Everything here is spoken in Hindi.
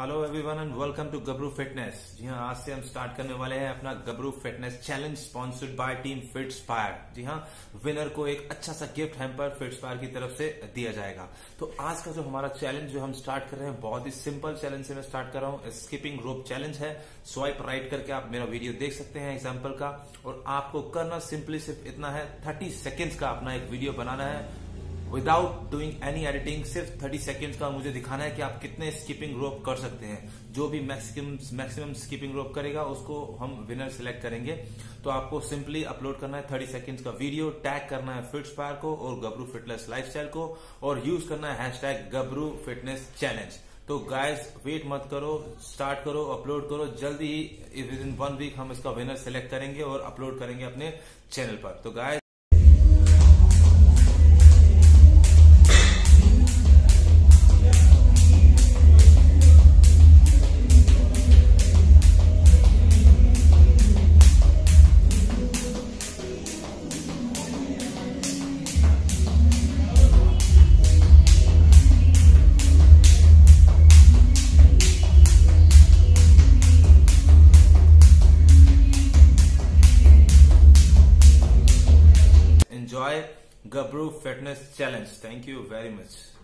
Hello everyone and welcome to Gabru fitness जी हाँ आज से हम स्टार्ट करने वाले हैं अपना Gabru fitness challenge sponsored by team Fitspire जी हाँ विनर को एक अच्छा सा गिफ्ट हैम्पर फिट्सपायर की तरफ़ से दिया जाएगा। तो आज का जो हमारा चैलेंज जो हम स्टार्ट कर रहे हैं, बहुत ही सिंपल चैलेंज से मैं स्टार्ट कर रहा हूँ। स्किपिंग रोप चैलेंज है। स्वाइप राइट करके आप मेरा वीडियो देख सकते हैं एग्ज़ाम्पल का। और आपको करना सिंपली सिर्फ़ इतना है थर्टी सेकेंड्स का अपना एक वीडियो बनाना है। विदाउट डूइंग एनी एडिटिंग सिर्फ़ 30 सेकेंड्स का मुझे दिखाना है कि आप कितने स्कीपिंग रोप कर सकते हैं। जो भी मैक्सिमम मैक्सिमम स्कीपिंग रोप करेगा, उसको हम विनर सिलेक्ट करेंगे। तो आपको सिंपली अपलोड करना है 30 सेकेंड्स का वीडियो टैग करना है फिट्स फायर को और गबरू फिटनेस लाइफस्टाइल को और यूज़ करना है हैश गबरू फिटनेस चैलेंज तो गाइस वेट मत करो स्टार्ट करो अपलोड करो, जल्दी ही विद इन वन वीक हम इसका विनर सेलेक्ट करेंगे और अपलोड करेंगे अपने चैनल पर। तो guys enjoy Gabru Fitness Challenge. Thank you very much.